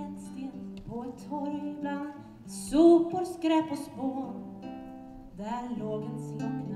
En sten på ett torg bland sopor, skräp och spån. Där låg en slumrig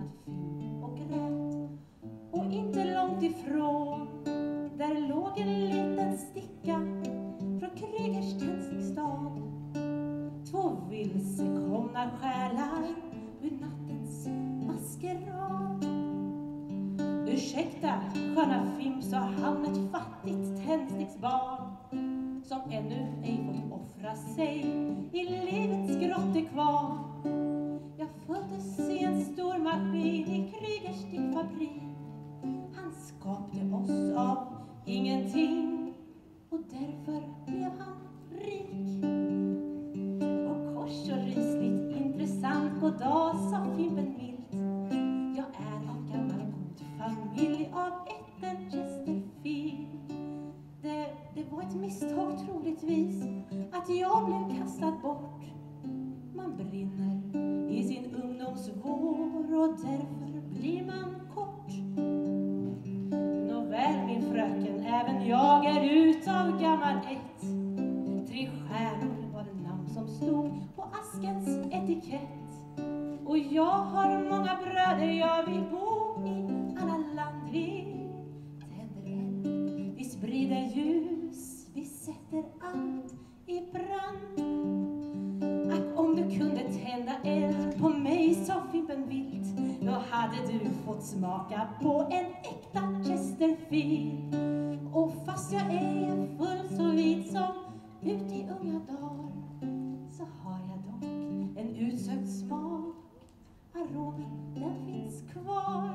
finns kvar.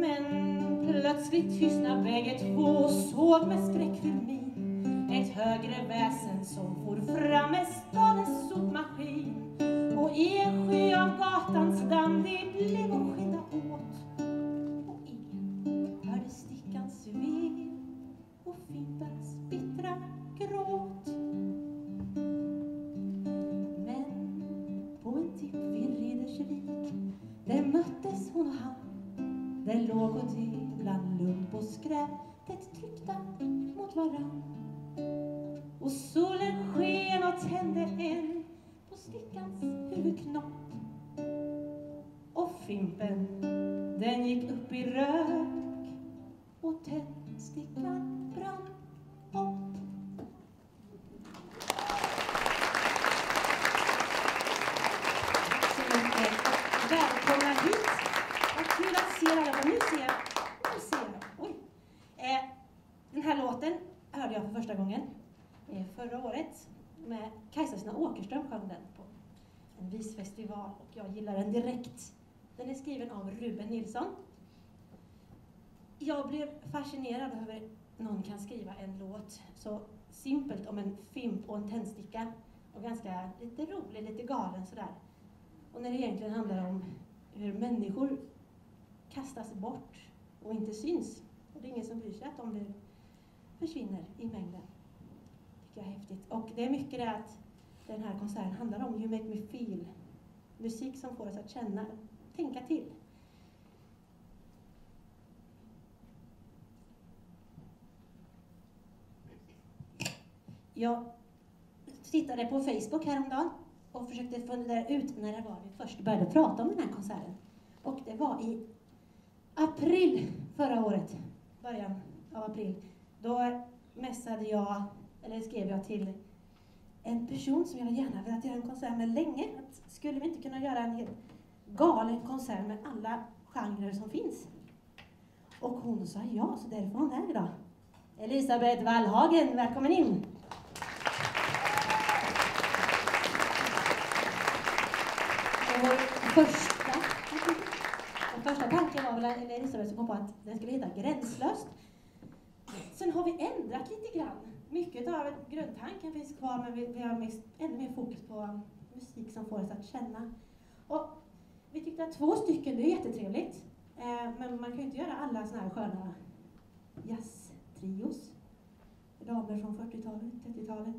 Men plötsligt tystnar bägge två och såg med skräckfylld min ett högre väsen som for fram med stadens sopmaskin. Och i en sky av gatans damm det blev att skynda åt. Och ingen hörde stickans vev och Fimpens bittra gråt. Där möttes hon och han. Där låg och det bland lump och skräp, tätt tryckta mot varann. Och solen sken och tände en på stickans huvudknopp. Och Fimpen, den gick upp i rök och tändstickan brann här låten hörde jag för första gången eh, förra året. Med Kajsa Åkerström sjöng den på en visfestival och jag gillar den direkt. Den är skriven av Ruben Nilsson. Jag blev fascinerad över någon kan skriva en låt så simpelt om en fimp och en tändsticka och ganska lite rolig, lite galen sådär. Och när det egentligen handlar om hur människor kastas bort och inte syns. Och det är ingen som bryr sig att de blir, försvinner i mängden. tycker jag är häftigt. Och det är mycket det att den här konserten handlar om. You make me feel. Musik som får oss att känna, tänka till. Jag tittade på Facebook häromdagen och försökte fundera ut när det var vi först började prata om den här konserten. Och det var i april förra året, början av april. Då mässade jag, eller skrev jag till en person som jag gärna velat göra en konsert med länge. Att skulle vi inte kunna göra en helt galen konsert med alla genrer som finns? Och hon sa ja, så därför är hon här idag. Elisabeth Wallhagen, välkommen in! Vår första, den första tanken var väl Elisabeth som kom på att den skulle heta Gränslöst. Sen har vi ändrat lite grann. Mycket av grundtanken finns kvar men vi, vi har mest, ännu mer fokus på musik som får oss att känna. Och vi tyckte att två stycken, det är jättetrevligt. Eh, men man kan ju inte göra alla såna här sköna jazztrios. Damer från 40-talet, 30-talet.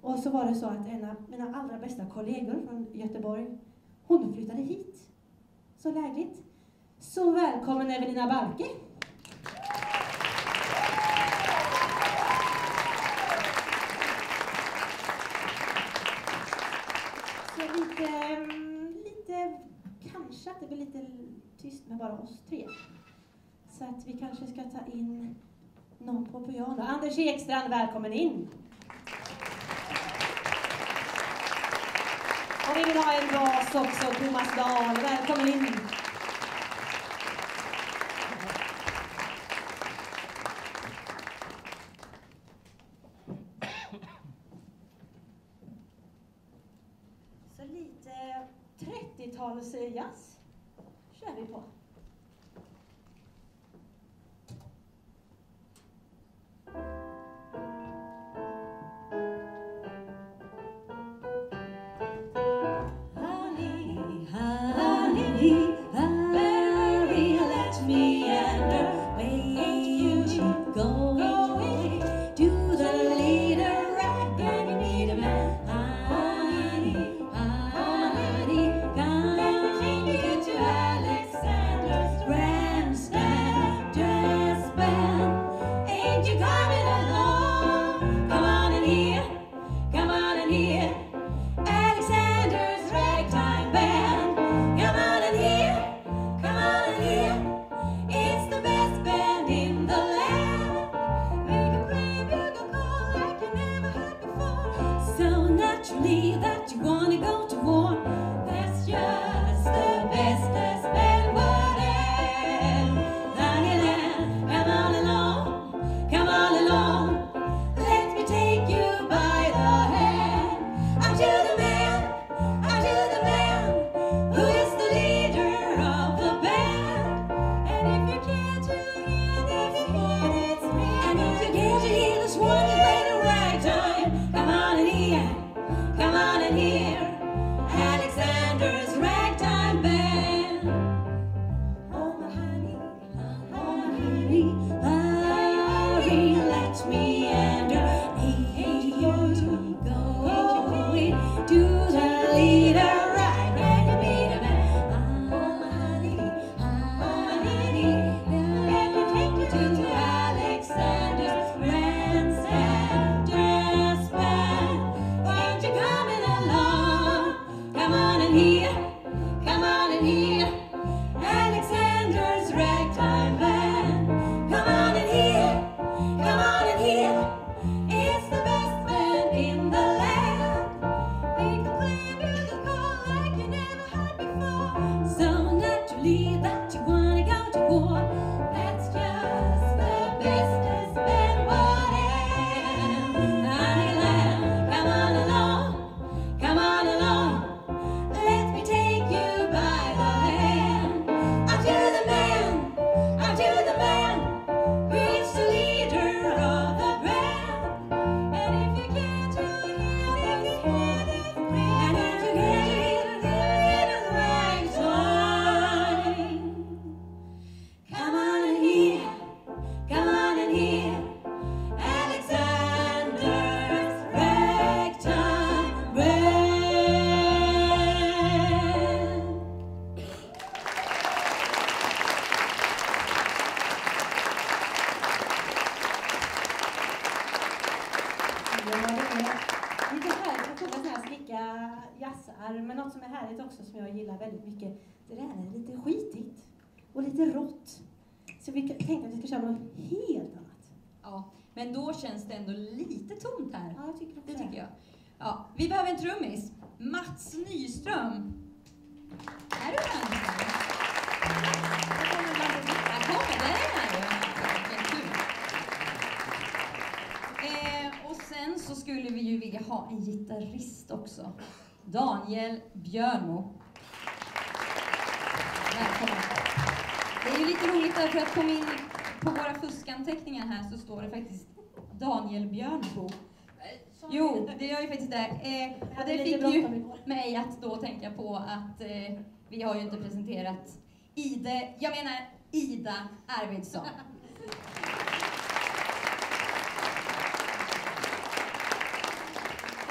Och så var det så att en av mina allra bästa kollegor från Göteborg, hon flyttade hit. Så lägligt. Så välkommen Evelina Barke. nischat. Det blir lite tyst med bara oss tre. Så att vi kanske ska ta in någon på piano. Anders Ekstrand, välkommen in! Och vi vill ha en bas också, Thomas Dahl. Välkommen in! Så lite 30-tals jazz och lite rått. Så vi tänkte att vi ska köra något helt annat. Ja, men då känns det ändå lite tomt här. Ja, jag tycker det. tycker jag. Ja, vi behöver en trummis. Mats Nyström. Är du här? Eh, och sen så skulle vi ju vilja ha en gitarrist också. Daniel Björnmo. Välkommen. Det är ju lite roligt därför att på, min, på våra fuskanteckningar här så står det faktiskt Daniel Björnbo. Jo, det gör ju faktiskt det. Eh, det fick ju mig att då tänka på att eh, vi har ju inte presenterat Ide, jag menar Ida Arvidsson.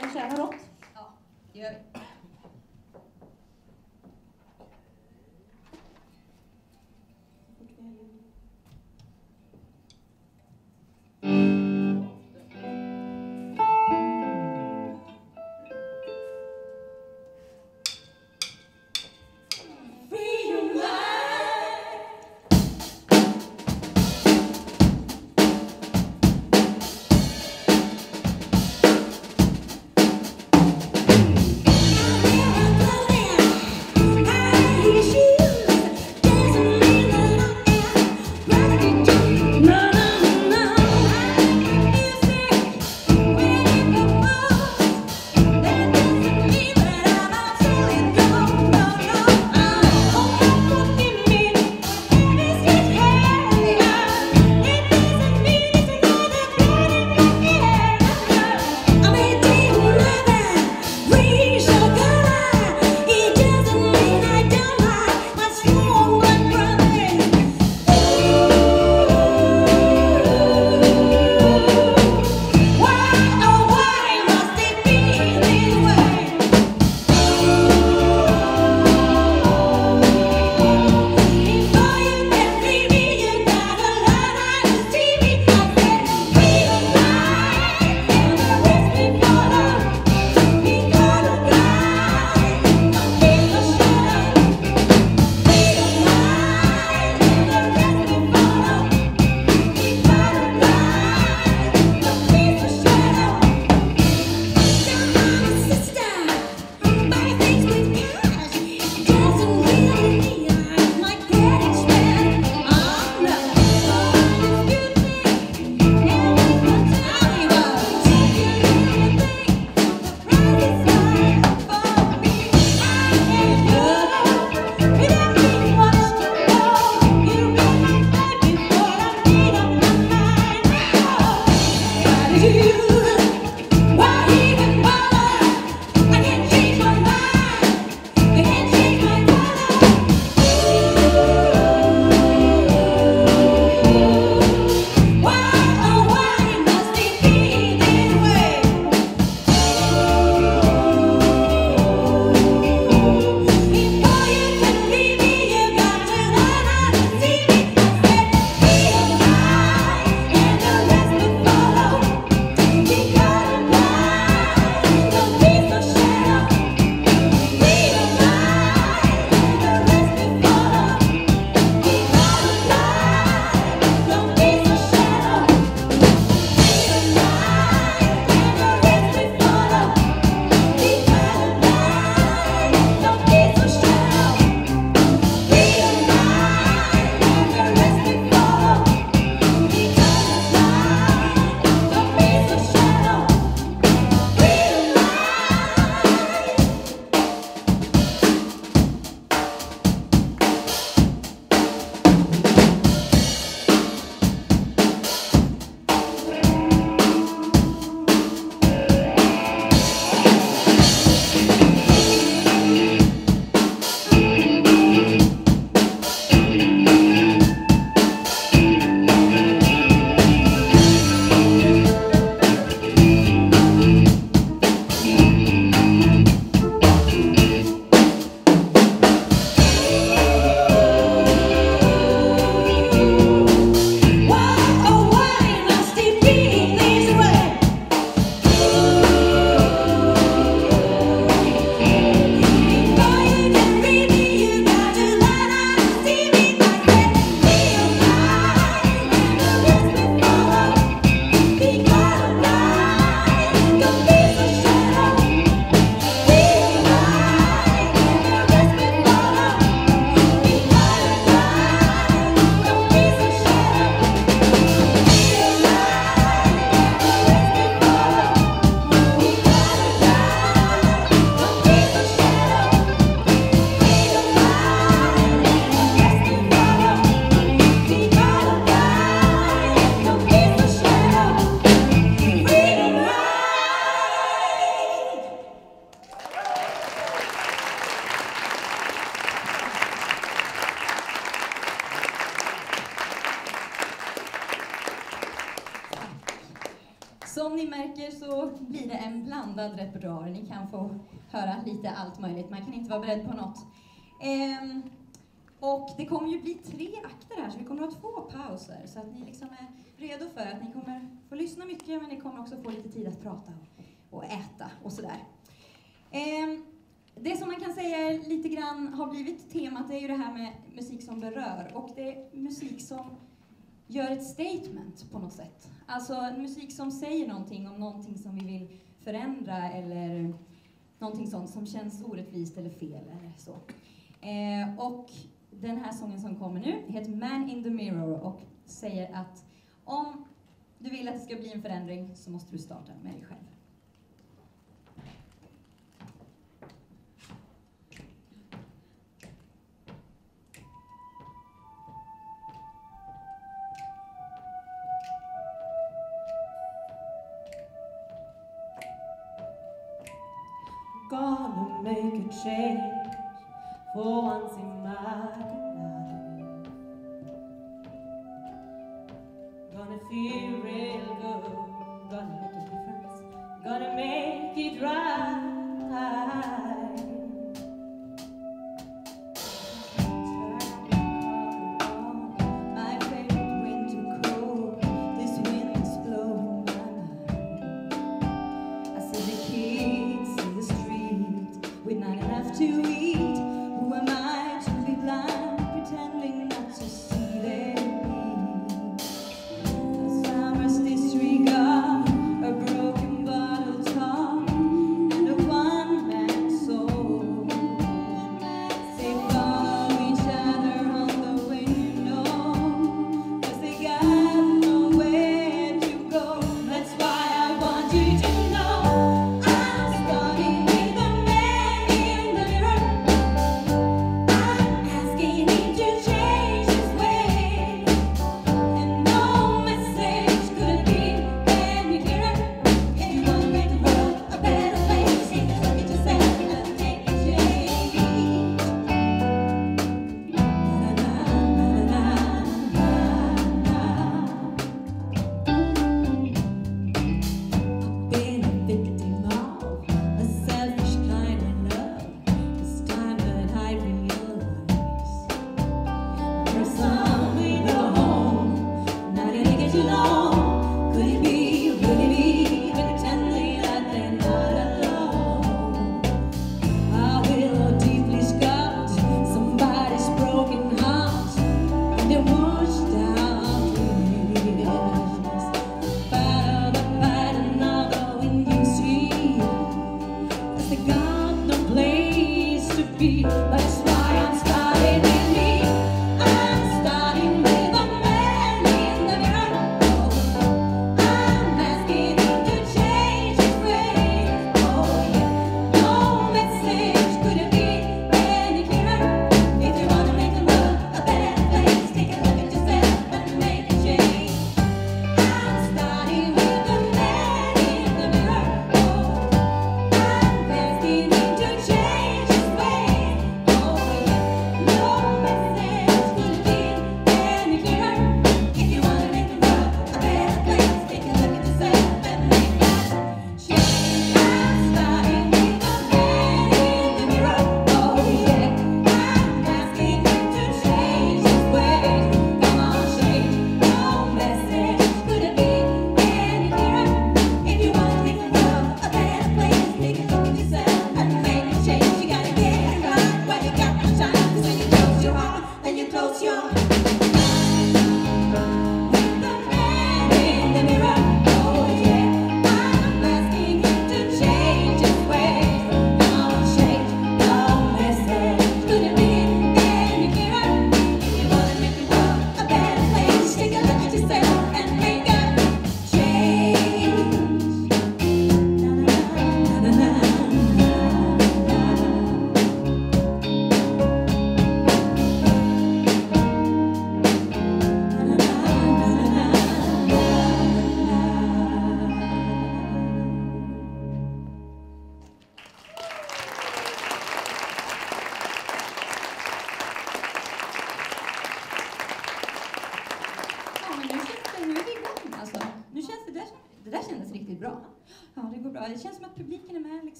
Hon tjänar gott. Ja, det gör vi. förberedd på något. Ehm, och det kommer ju bli tre akter här, så vi kommer ha två pauser. Så att ni liksom är redo för att ni kommer få lyssna mycket, men ni kommer också få lite tid att prata och äta och sådär. Ehm, det som man kan säga lite grann har blivit temat är ju det här med musik som berör och det är musik som gör ett statement på något sätt. Alltså musik som säger någonting om någonting som vi vill förändra eller någonting sånt som känns orättvist eller fel eller så. Eh, och den här sången som kommer nu heter Man in the Mirror och säger att om du vill att det ska bli en förändring så måste du starta med dig själv. Gonna make a change for once in my life. Gonna feel real good. Gonna make a difference. Gonna make it right.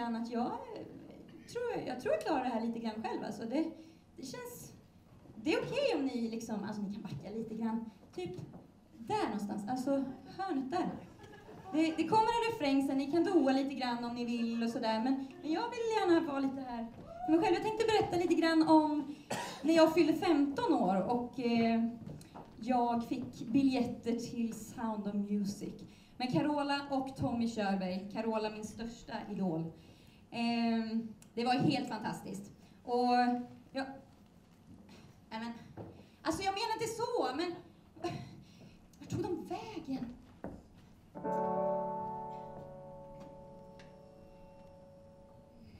grann att jag eh, tror, jag, tror jag klarar det här lite grann själv. Alltså det, det känns... Det är okej okay om ni liksom, alltså ni kan backa lite grann. Typ där någonstans, alltså hörnet där. Det, det kommer en refräng sen, ni kan doa lite grann om ni vill och sådär. Men, men jag vill gärna vara lite här men själv. Jag tänkte berätta lite grann om när jag fyllde 15 år och eh, jag fick biljetter till Sound of Music. Men Carola och Tommy Körberg, Carola min största idol, Ehm, det var helt fantastiskt. Och jag... Även, alltså jag menar inte så, men... Vart tog de vägen?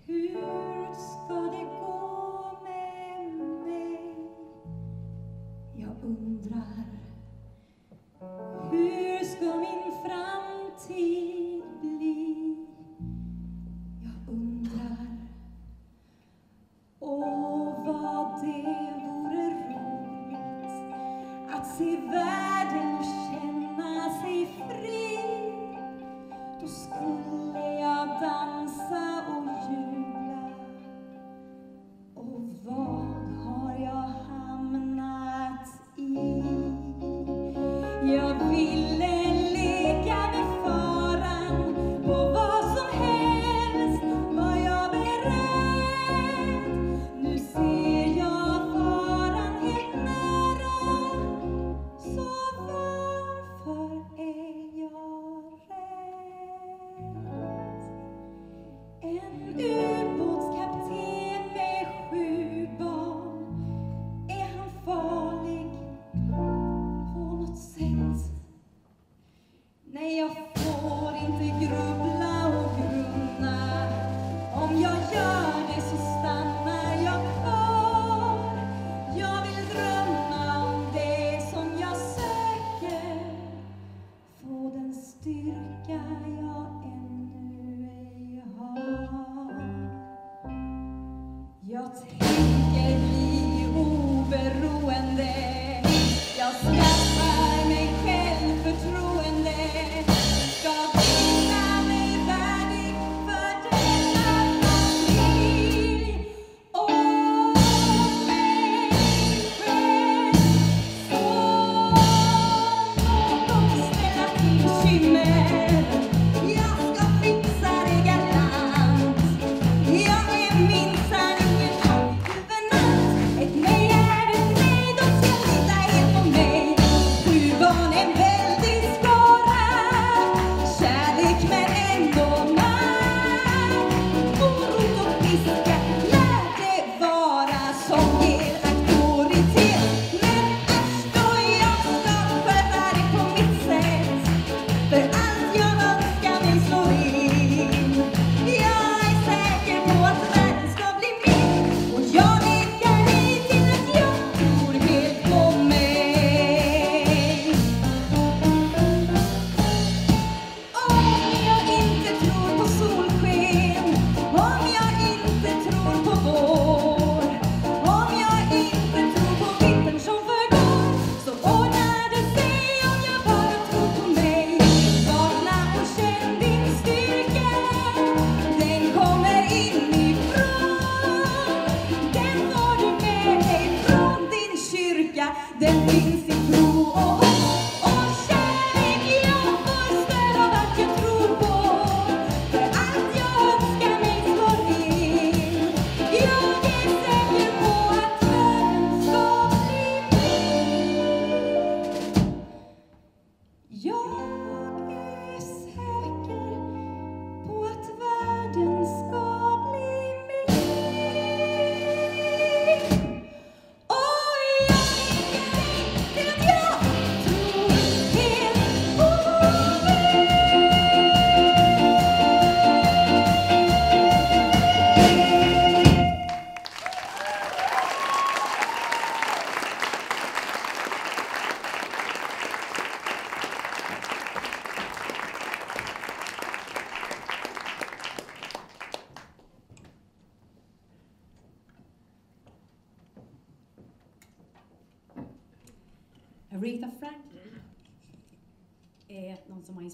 Hur ska det gå med mig? Jag undrar. Hur ska min framtid det vore roligt att se världen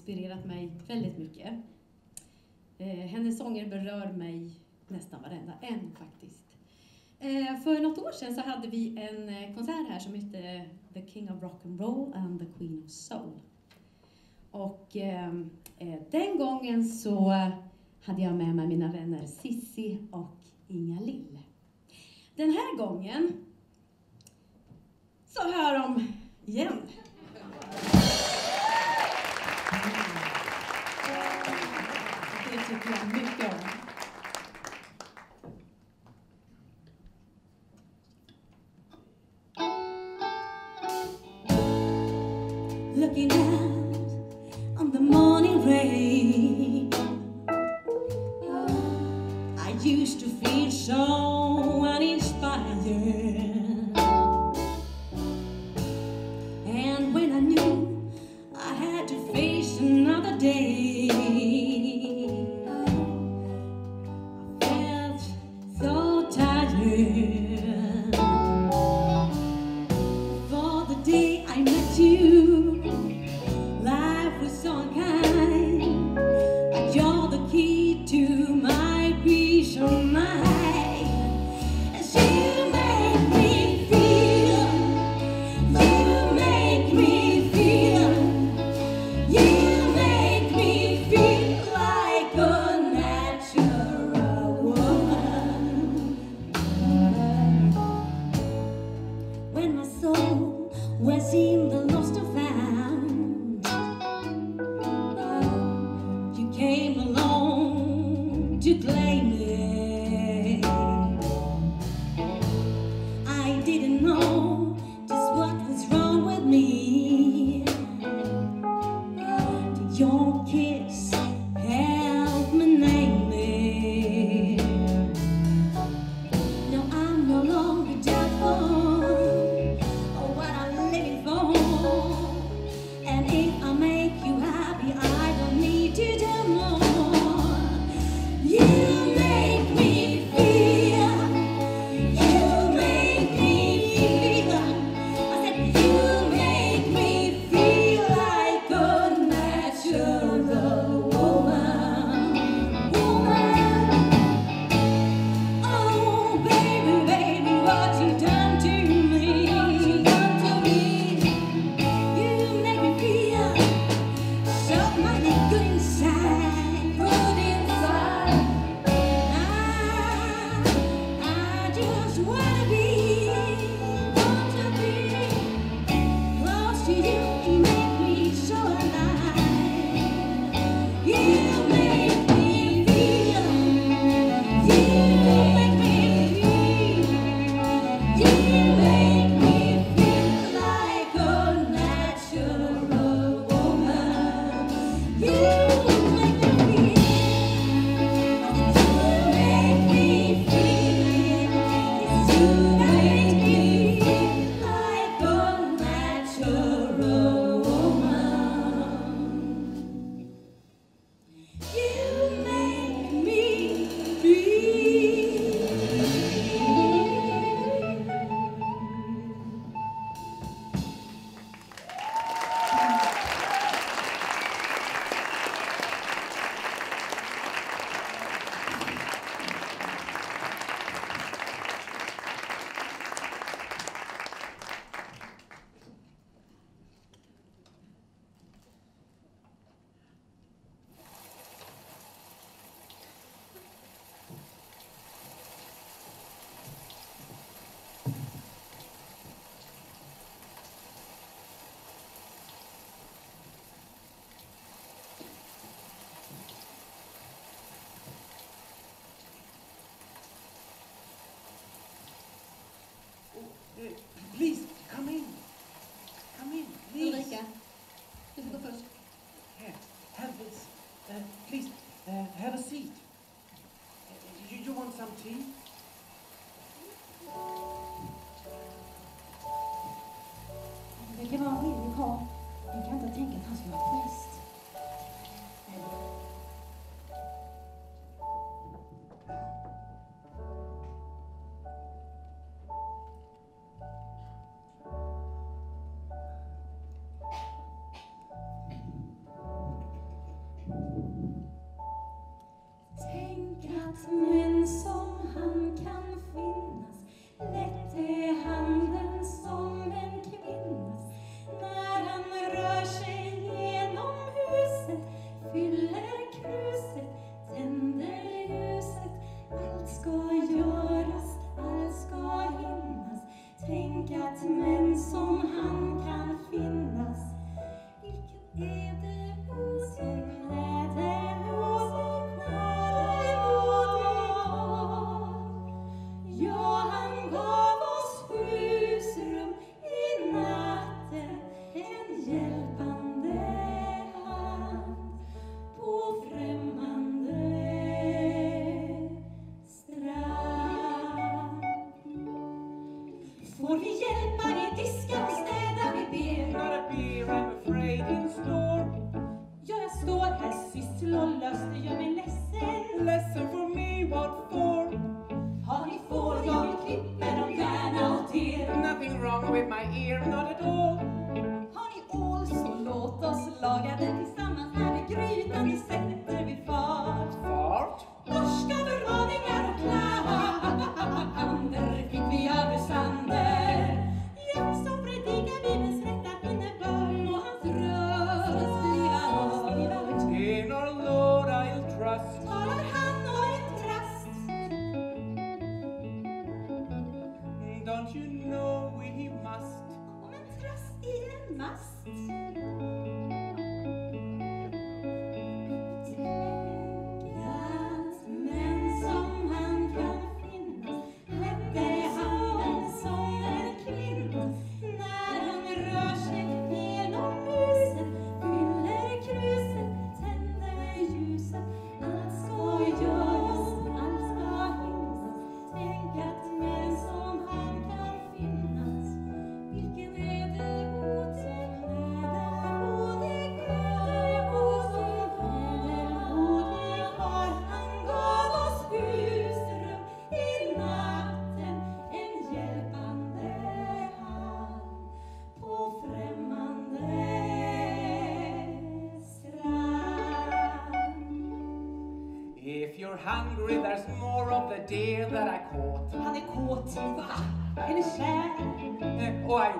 inspirerat mig väldigt mycket. Eh, hennes sånger berör mig nästan varenda en faktiskt. Eh, för något år sedan så hade vi en eh, konsert här som hette The King of Rock and Roll and the Queen of Soul. Och ehm, eh, den gången så hade jag med mig mina vänner Sissi och Inga Lill. Den här gången så hör de igen. 对。Please.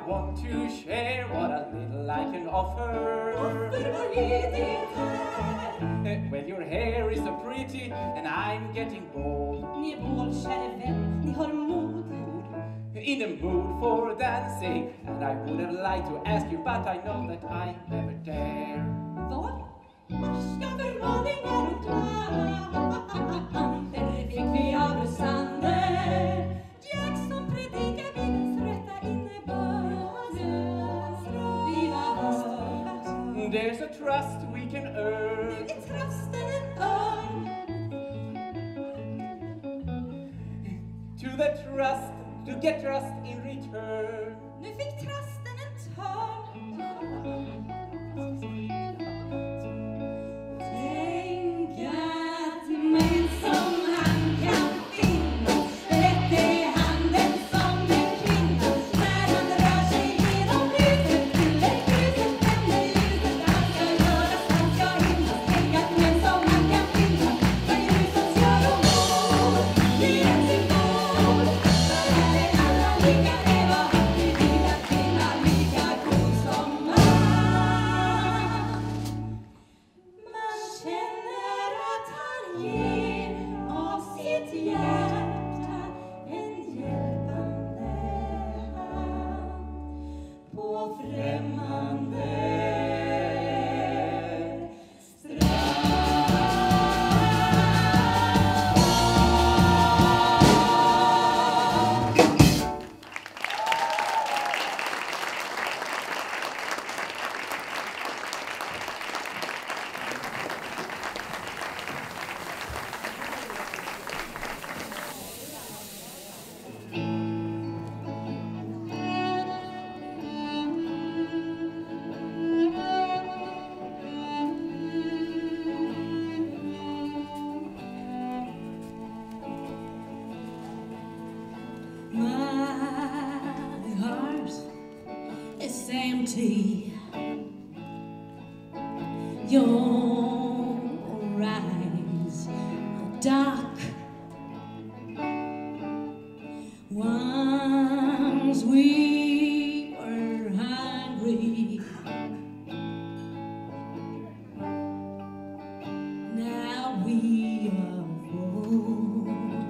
want to share what a little I can offer. well, your hair is so pretty, and I'm getting bold. Ni vän, ni har mod. In the mood for dancing, and I would have liked to ask you, but I know that I never dare. Vad? Och. Där fick vi av trust we can earn. Ingen tröst eller örn. To the trust, to get trust in return. Nu fick trust we are whole.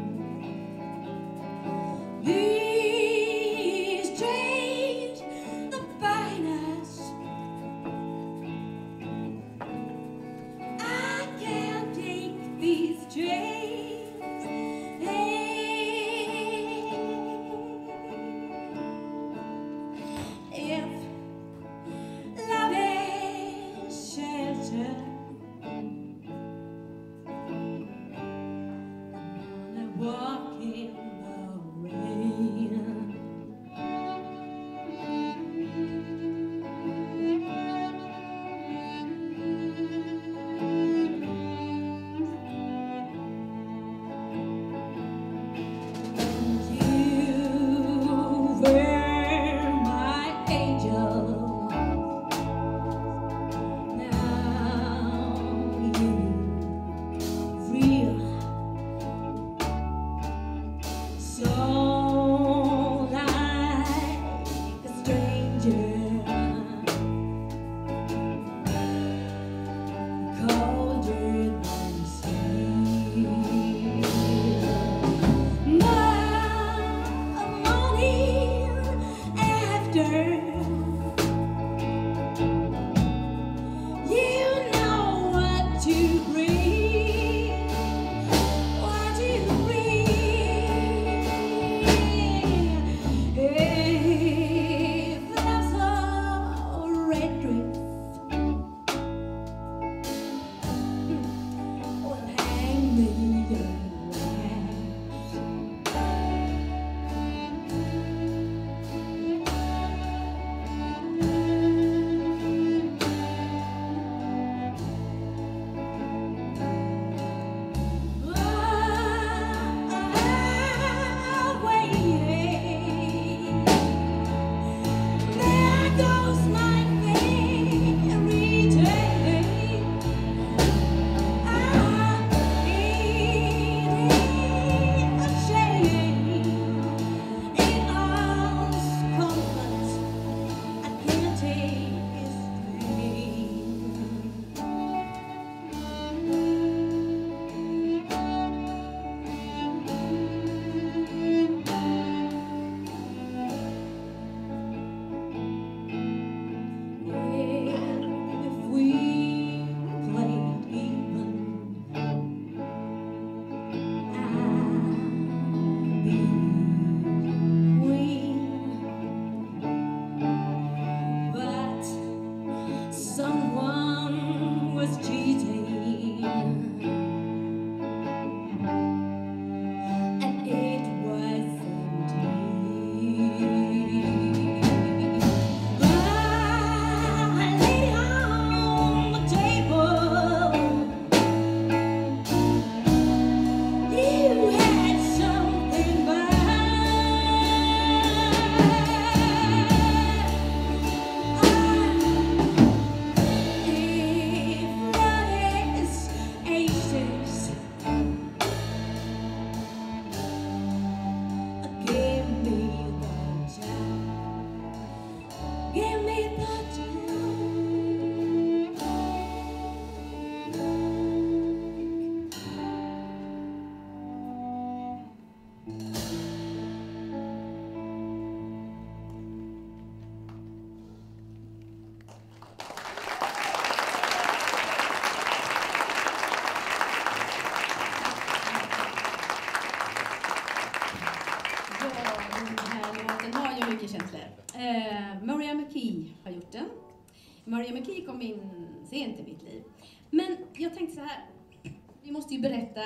Här, vi måste ju berätta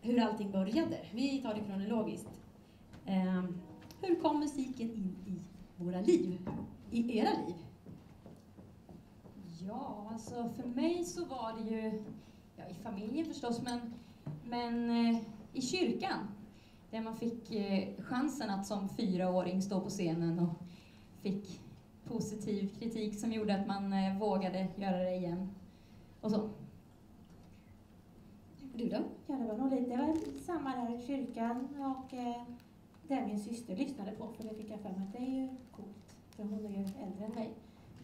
hur allting började. Vi tar det kronologiskt. Eh, hur kom musiken in i våra liv? I era liv? Ja, alltså för mig så var det ju, ja i familjen förstås, men, men eh, i kyrkan. Där man fick eh, chansen att som fyraåring stå på scenen och fick positiv kritik som gjorde att man eh, vågade göra det igen. Och så. Du då? Ja, det var nog lite, det var samma där i kyrkan och eh, där min syster lyssnade på, för det fick jag för mig att det är ju coolt, för hon är ju äldre än mig.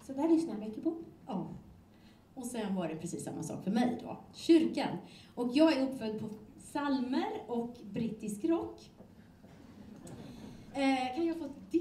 Så där lyssnar jag mycket på. Ja. Och sen var det precis samma sak för mig då. Kyrkan. Och jag är uppfödd på psalmer och brittisk rock. Eh, kan jag få det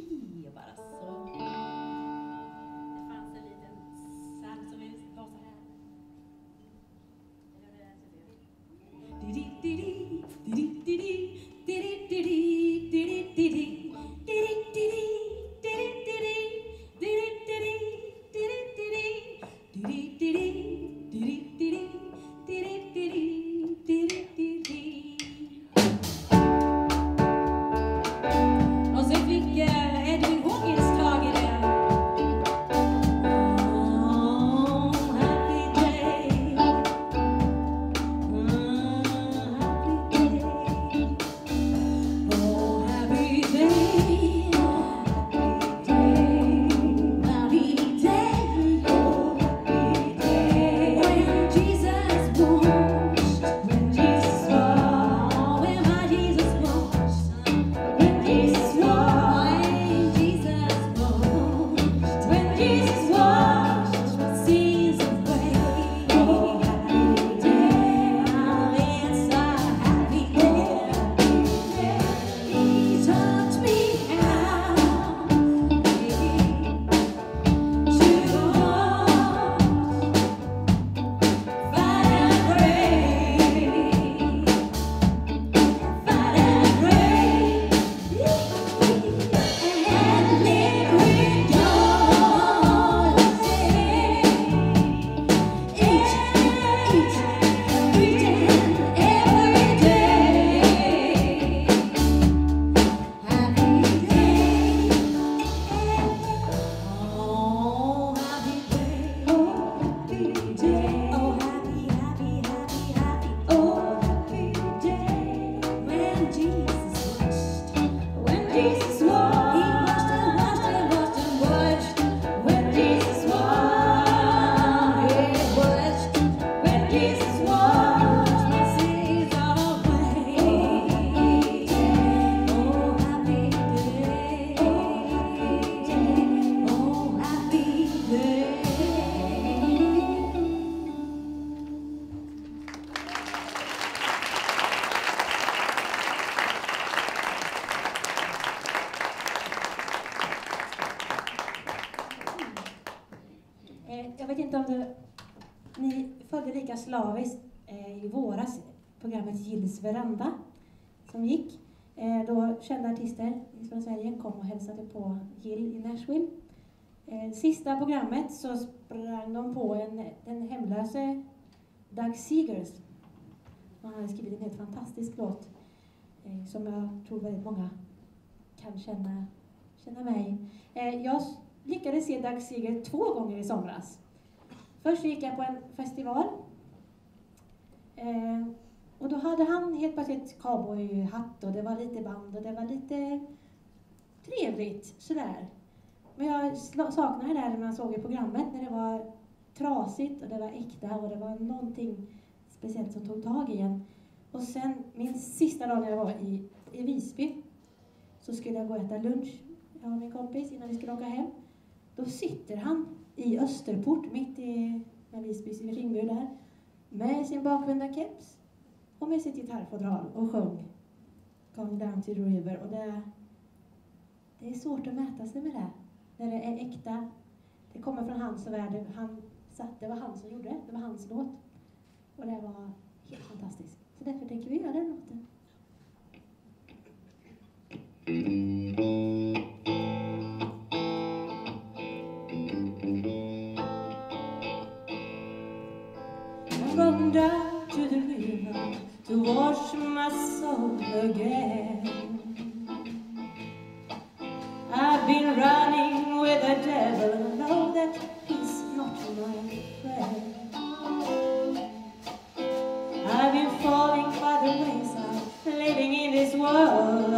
Jesus. Programmet Gills veranda som gick. Eh, då kända artister från Sverige kom och hälsade på Gill i Nashville. Eh, sista programmet så sprang de på en, den hemlöse Doug Seegers. Och han hade skrivit en helt fantastisk låt eh, som jag tror väldigt många kan känna, känna mig. Eh, jag lyckades se Doug Seeger två gånger i somras. Först gick jag på en festival. Eh, och då hade han helt plötsligt cowboyhatt och det var lite band och det var lite trevligt sådär. Men jag saknar det där när man såg i programmet när det var trasigt och det var äkta och det var någonting speciellt som tog tag i en. Och sen min sista dag när jag var i, i Visby så skulle jag gå och äta lunch, jag och min kompis, innan vi skulle åka hem. Då sitter han i Österport, mitt i med Visbys ringmur där, med sin bakvända keps och med sitt gitarrfodral och sjöng Come down to the river. Och det, det är svårt att mäta sig med det, när det är äkta. Det kommer från hans värld. Han satt, det var han som gjorde det, det var hans låt. Och det var helt fantastiskt. Så därför tänker vi göra den låten. Come down to the river to wash my soul again. I've been running with the devil and know that he's not my friend. I've been falling by the wayside, living in this world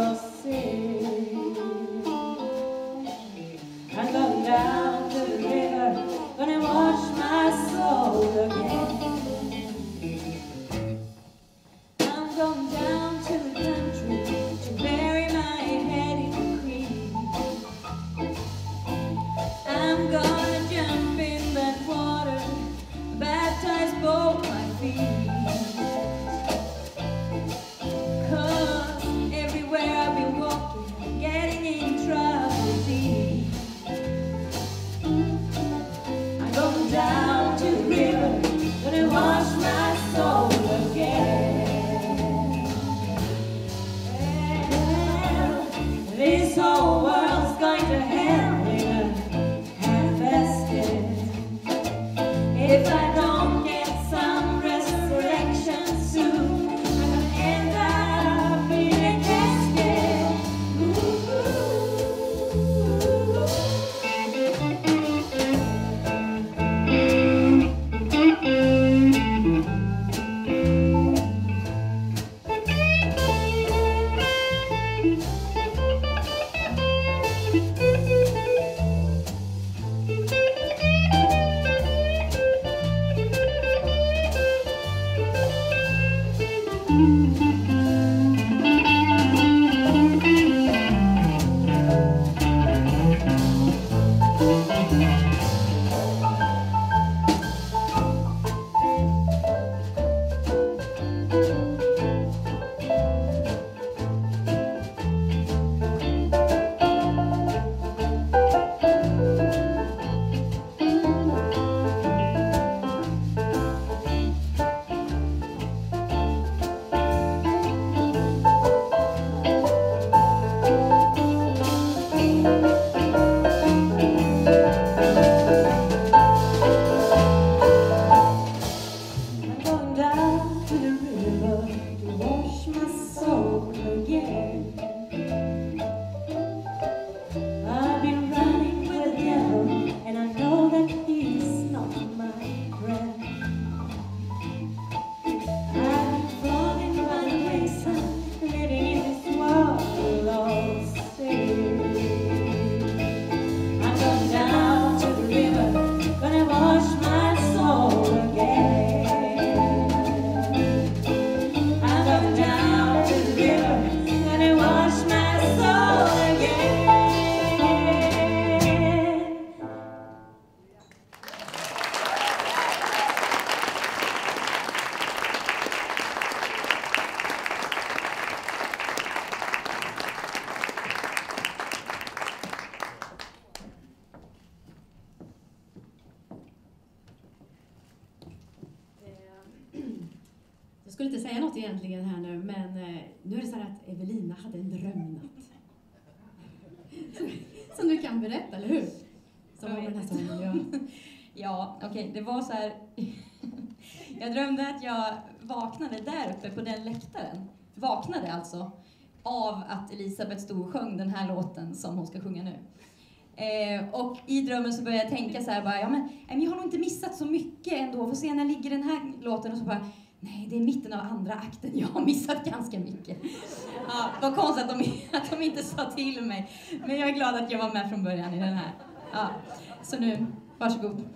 jag vaknade där uppe på den läktaren. Vaknade alltså av att Elisabeth stod och sjöng den här låten som hon ska sjunga nu. Eh, och i drömmen så började jag tänka så här bara, ja men jag har nog inte missat så mycket ändå, får se när ligger den här låten och så bara, nej det är mitten av andra akten, jag har missat ganska mycket. Ja, vad konstigt att de, att de inte sa till mig, men jag är glad att jag var med från början i den här. Ja, så nu, varsågod.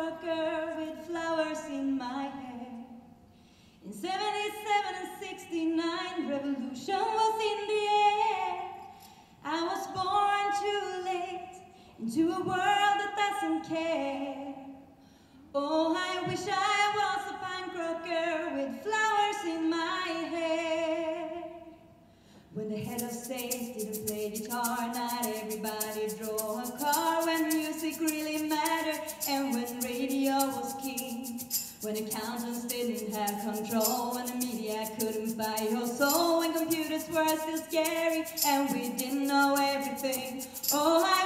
Punk with flowers in my hair. In 77 and 69, revolution was in the air. I was born too late into a world that doesn't care. When accountants didn't have control, when the media couldn't buy your soul, when computers were still scary, and we didn't know everything. Oh, I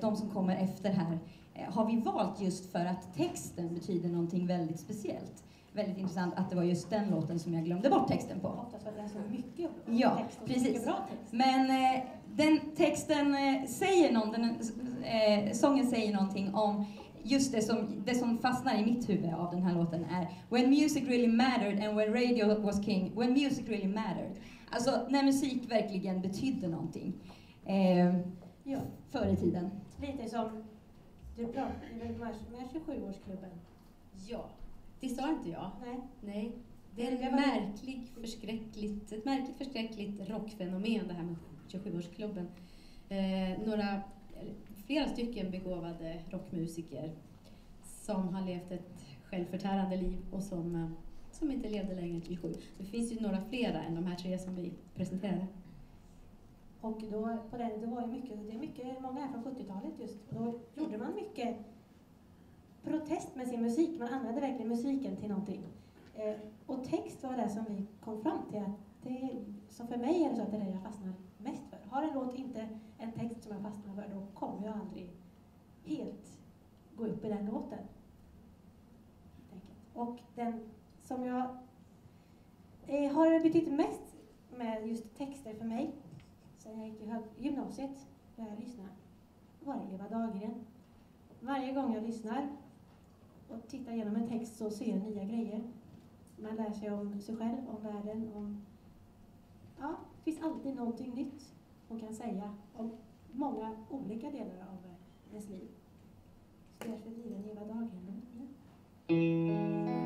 de som kommer efter här, eh, har vi valt just för att texten betyder någonting väldigt speciellt. Väldigt intressant att det var just den låten som jag glömde bort texten på. Oftast att det så mycket Ja, text och precis. mycket bra text. Men eh, den texten eh, säger någonting, eh, sången säger någonting om just det som, det som fastnar i mitt huvud av den här låten är When music really mattered and when radio was king, when music really mattered. Alltså när musik verkligen betydde någonting eh, Ja, förr i tiden. lite som du pratade med, med 27-årsklubben. Ja, det sa inte jag. Nej, Nej, det är en märklig, förskräckligt, ett märkligt förskräckligt rockfenomen det här med 27-årsklubben. Eh, några, eller flera stycken begåvade rockmusiker som har levt ett självförtärande liv och som, eh, som inte levde längre än till 27. Det finns ju några flera än de här tre som vi presenterade och då, på den, det var ju mycket, det är mycket, många är från 70-talet just. Och då gjorde man mycket protest med sin musik. Man använde verkligen musiken till någonting. Eh, och text var det som vi kom fram till att det, som för mig är det så att det är det jag fastnar mest för. Har en låt inte en text som jag fastnar för, då kommer jag aldrig helt gå upp i den låten. Och den som jag eh, har betytt mest med just texter för mig, sen jag gick i gymnasiet, började jag lyssnade, varje det Eva Dahlgren. Varje gång jag lyssnar och tittar igenom en text så ser jag nya grejer. Man lär sig om sig själv, om världen, om... Ja, det finns alltid någonting nytt hon kan säga om många olika delar av ens liv. Så därför blir den Eva Dahlgren. Mm.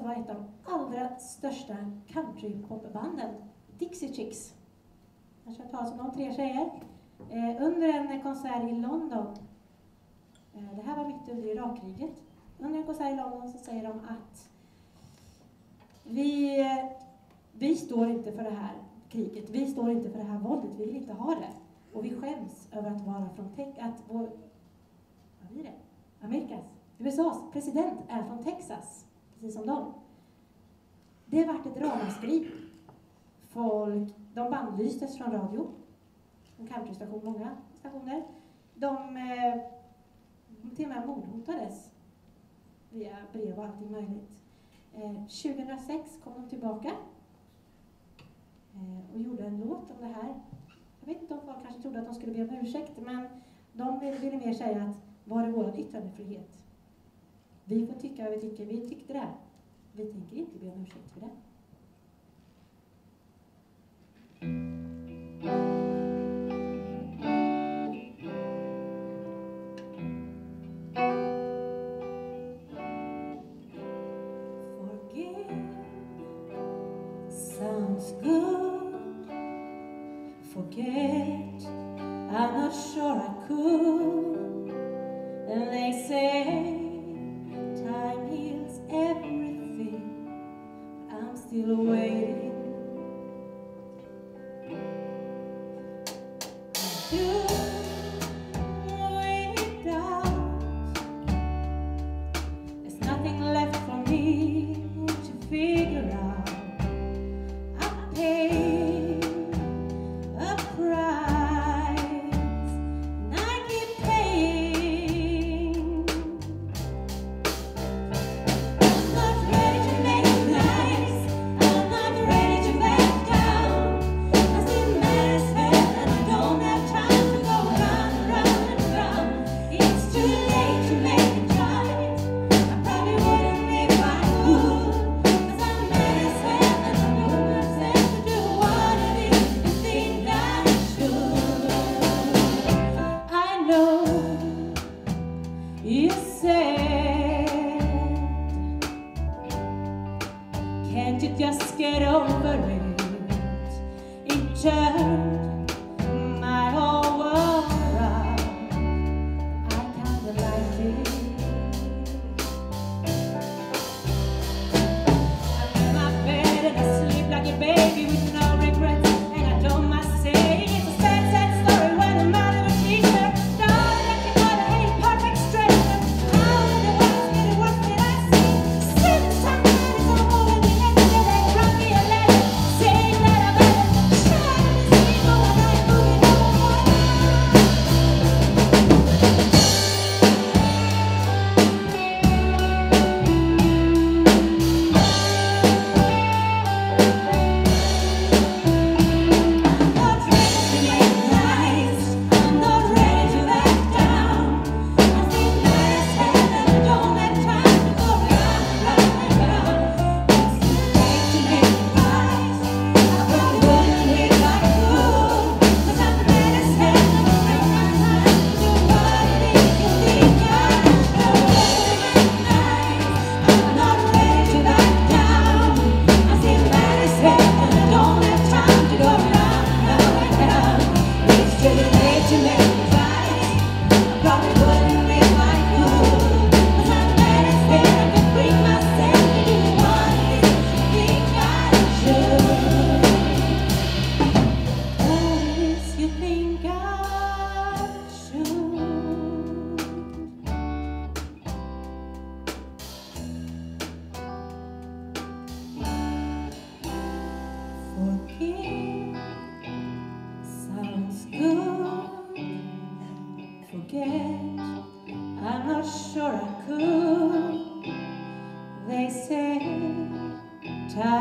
Som var ett av de allra största countrypopbanden Dixie Chicks. Jag ska ta som de tre tjejer. Eh, under en konsert i London. Eh, det här var mitt under Irakkriget. Under en konsert i London så säger de att vi, eh, vi står inte för det här kriget. Vi står inte för det här våldet. Vi vill inte ha det. Och vi skäms över att vara från Tex... Att vår... Vad blir det? Amerikas, USAs president är från Texas precis som dem. Det vart ett ramaskri. Folk, de bannlystes från radio, från countrystation, många stationer. De eh, till och med mordhotades via brev och allting möjligt. Eh, 2006 kom de tillbaka eh, och gjorde en låt om det här. Jag vet inte om folk kanske trodde att de skulle be om ursäkt, men de ville mer säga att var är vår yttrandefrihet? Vi får tycka vad vi tycker. Vi tyckte det. Vi tänker inte be om ursäkt för det.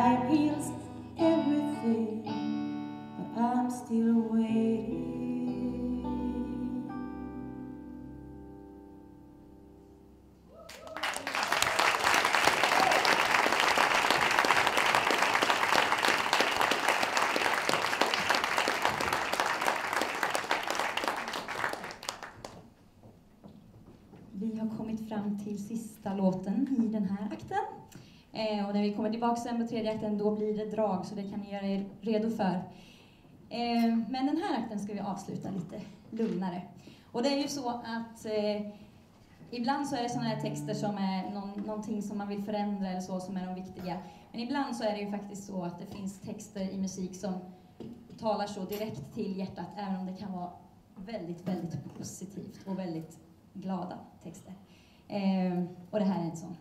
time heals everything, but I'm still waiting. Eh, och när vi kommer tillbaka sen på tredje akten, då blir det drag, så det kan ni göra er redo för. Eh, men den här akten ska vi avsluta lite lugnare. Och det är ju så att eh, ibland så är det sådana här texter som är någon, någonting som man vill förändra eller så, som är de viktiga. Men ibland så är det ju faktiskt så att det finns texter i musik som talar så direkt till hjärtat, även om det kan vara väldigt, väldigt positivt och väldigt glada texter. Eh, och det här är en sån.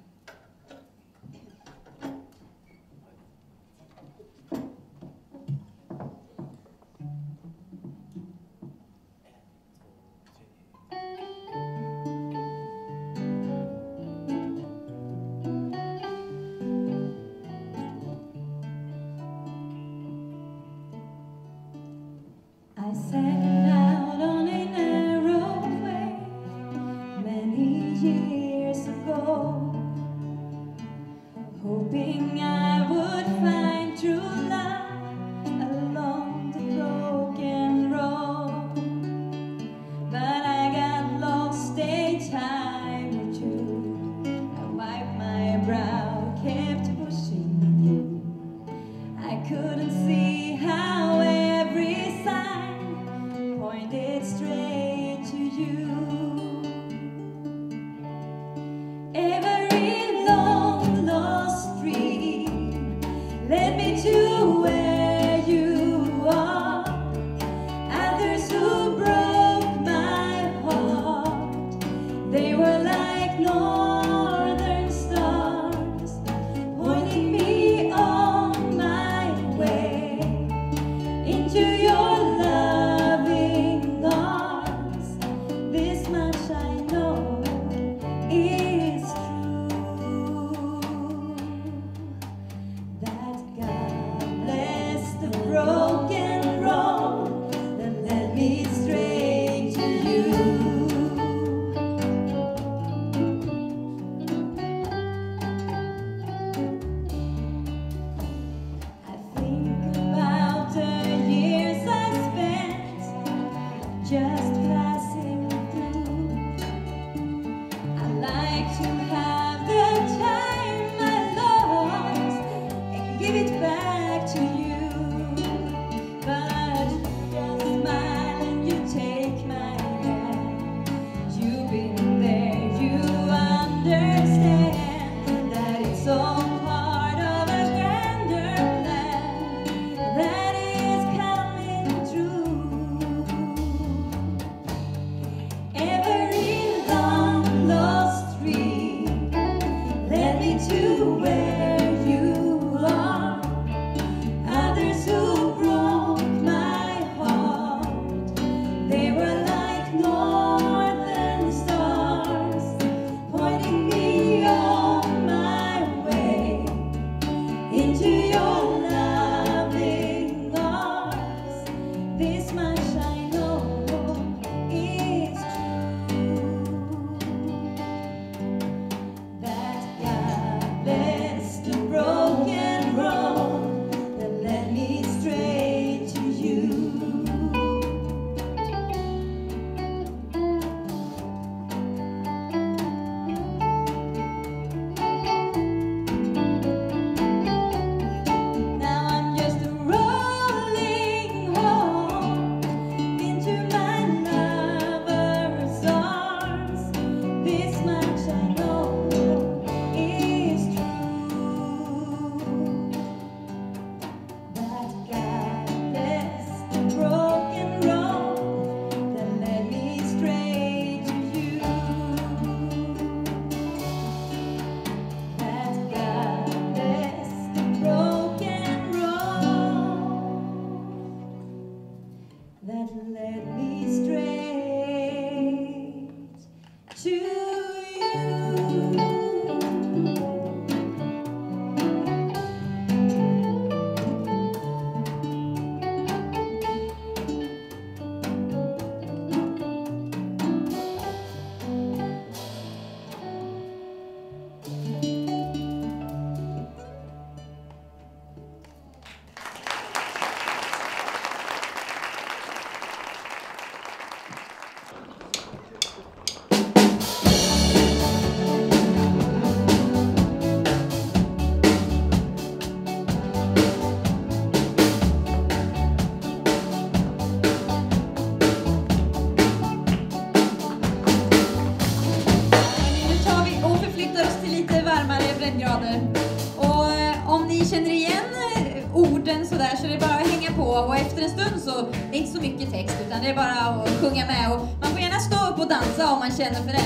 显得不太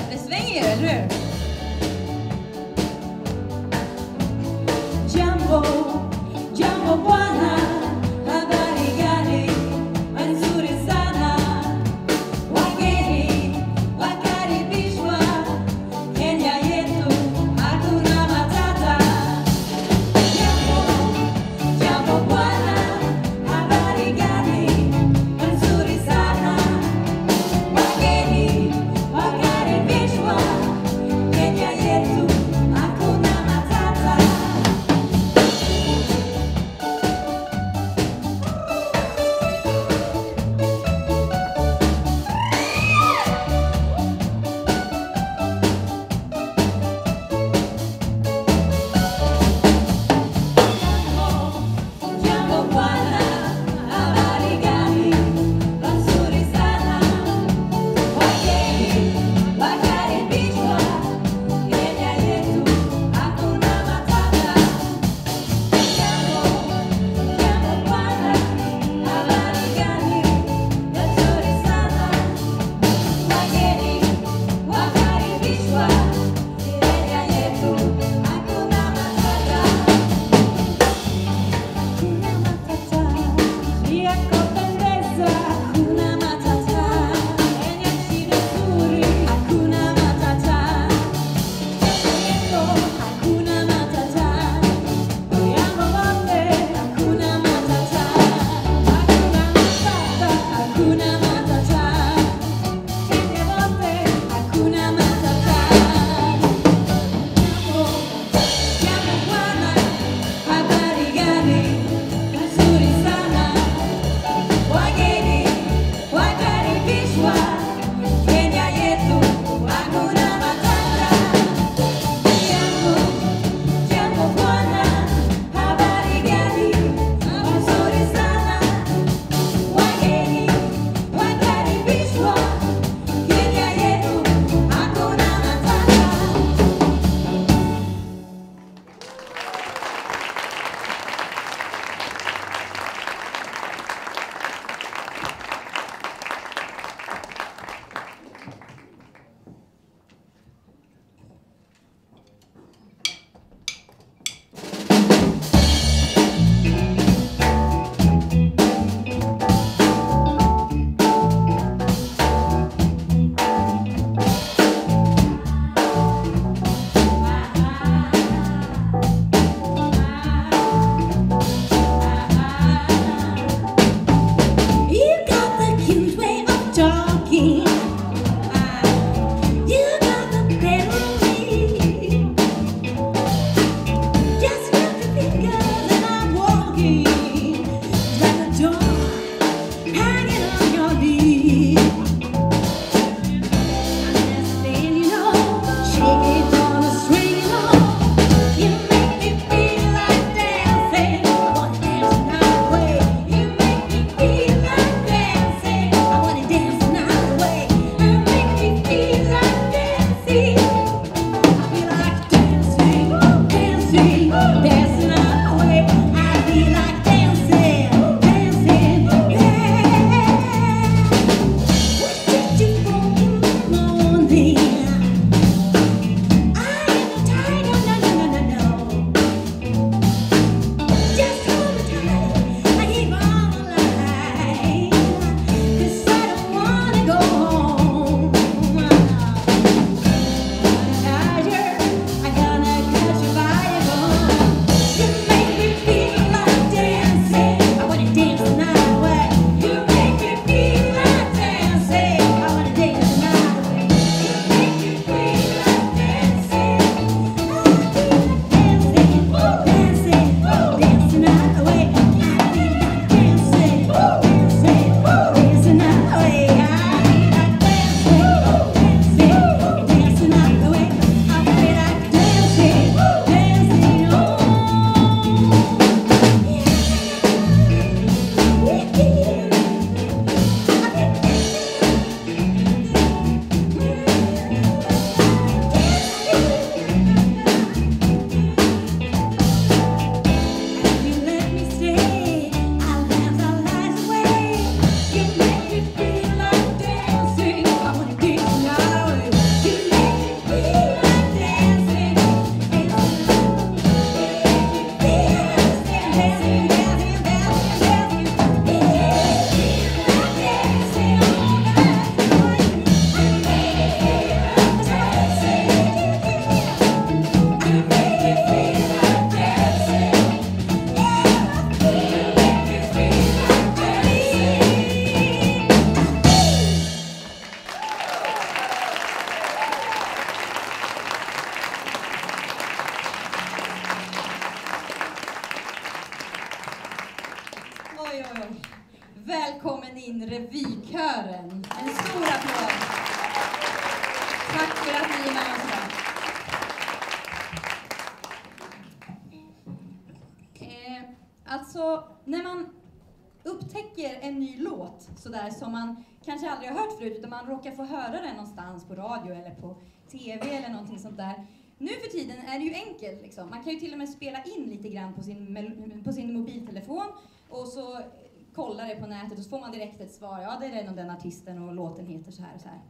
sådär som man kanske aldrig har hört förut utan man råkar få höra det någonstans på radio eller på TV eller någonting sånt där. Nu för tiden är det ju enkelt liksom. Man kan ju till och med spela in lite grann på sin, på sin mobiltelefon och så kollar kolla det på nätet och så får man direkt ett svar. Ja, det är den och den artisten och låten heter så här och så här.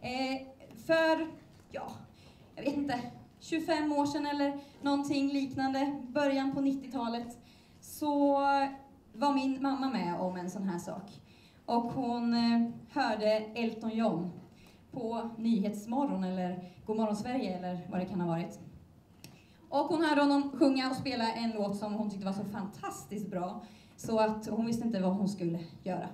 Eh, för, ja, jag vet inte, 25 år sedan eller någonting liknande, början på 90-talet, så var min mamma med om en sån här sak. Och hon eh, hörde Elton John på Nyhetsmorgon eller Godmorgon Sverige eller vad det kan ha varit. Och hon hörde honom sjunga och spela en låt som hon tyckte var så fantastiskt bra så att hon visste inte vad hon skulle göra.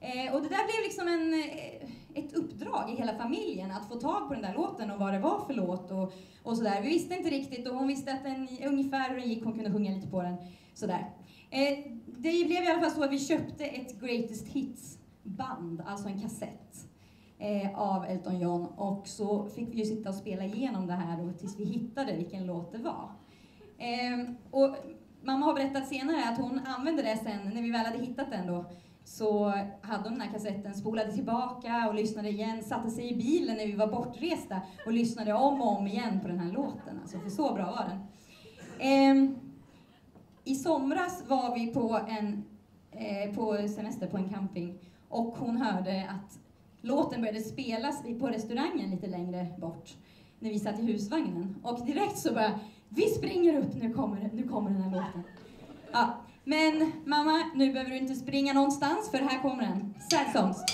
Eh, och det där blev liksom en, eh, ett uppdrag i hela familjen att få tag på den där låten och vad det var för låt och, och sådär. Vi visste inte riktigt och hon visste att den, ungefär hur den gick, hon kunde sjunga lite på den. Sådär. Eh, det blev i alla fall så att vi köpte ett Greatest Hits-band, alltså en kassett eh, av Elton John och så fick vi ju sitta och spela igenom det här och tills vi hittade vilken låt det var. Eh, och mamma har berättat senare att hon använde det sen, när vi väl hade hittat den då, så hade hon den här kassetten, spolade tillbaka och lyssnade igen, satte sig i bilen när vi var bortresta och lyssnade om och om igen på den här låten. Alltså, för så bra var den. Ehm, i somras var vi på, en, eh, på semester på en camping och hon hörde att låten började spelas på restaurangen lite längre bort när vi satt i husvagnen. Och direkt så bara, vi springer upp, nu kommer, nu kommer den här låten. Ja, men mamma, nu behöver du inte springa någonstans för här kommer den. Sad songs.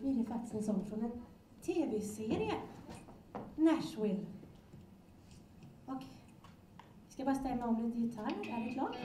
blir det faktiskt en sång från en tv-serie, Nashville. Och vi ska bara stämma om lite gitarr. Är det klart?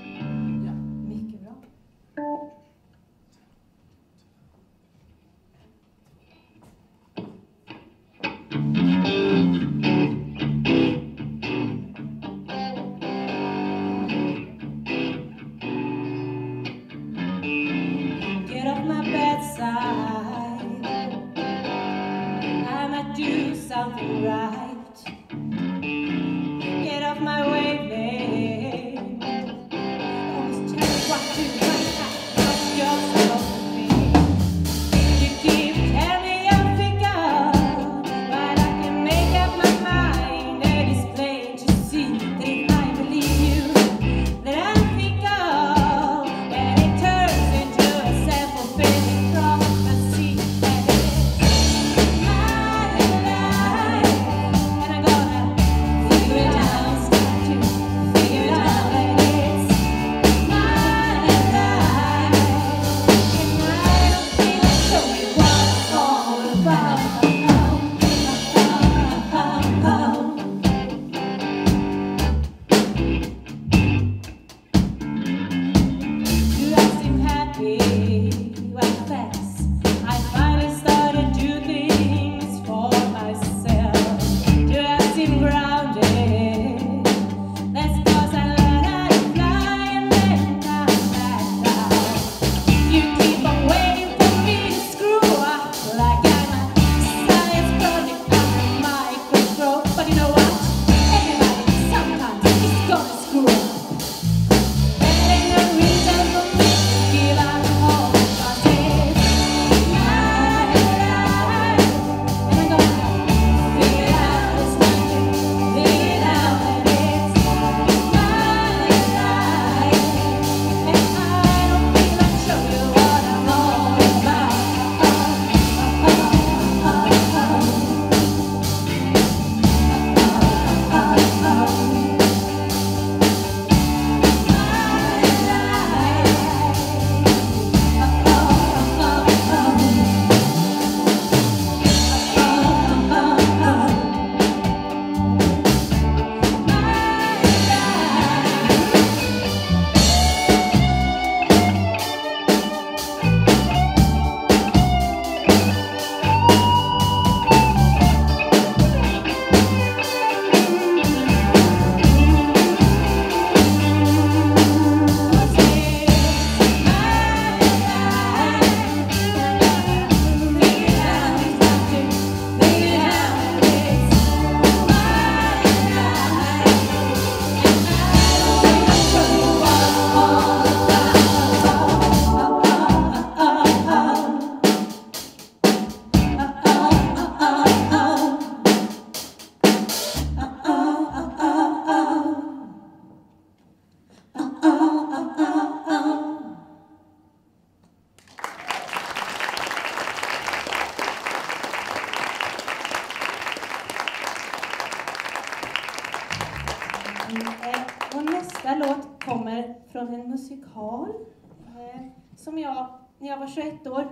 jag var 21 år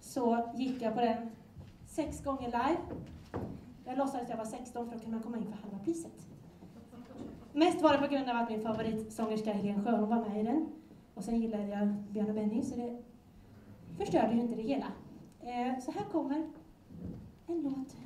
så gick jag på den sex gånger live. Jag låtsades att jag var 16 för då kunde man komma in för halva priset. Mest var det på grund av att min favoritsångerska Helene Sjöholm var med i den. Och sen gillade jag Björn och Benny så det förstörde ju inte det hela. Eh, så här kommer en låt